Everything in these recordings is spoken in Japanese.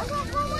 I got one more.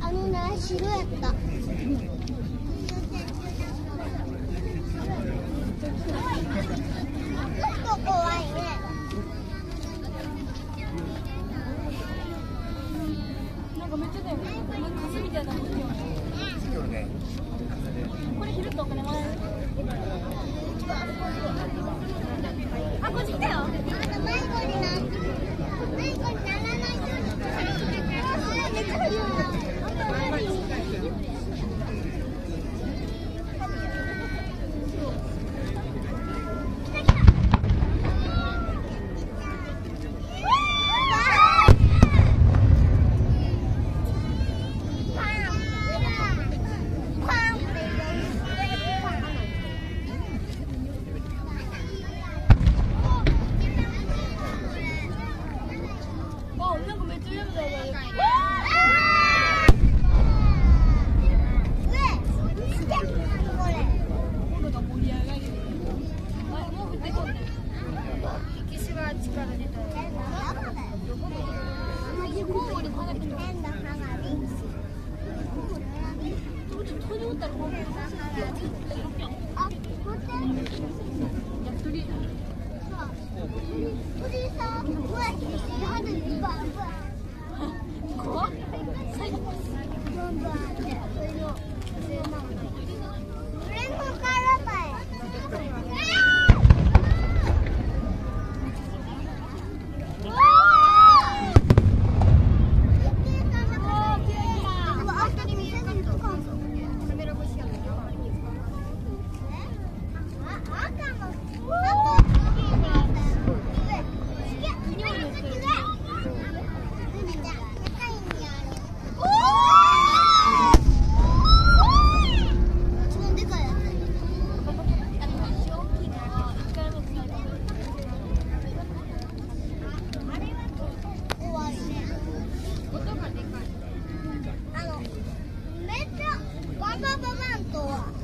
あのね白やった。かめっちゃ。みたいな。これ拾とお金もらえる。怖っ最後。パパマンとは？